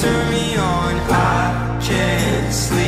turn me on I can't sleep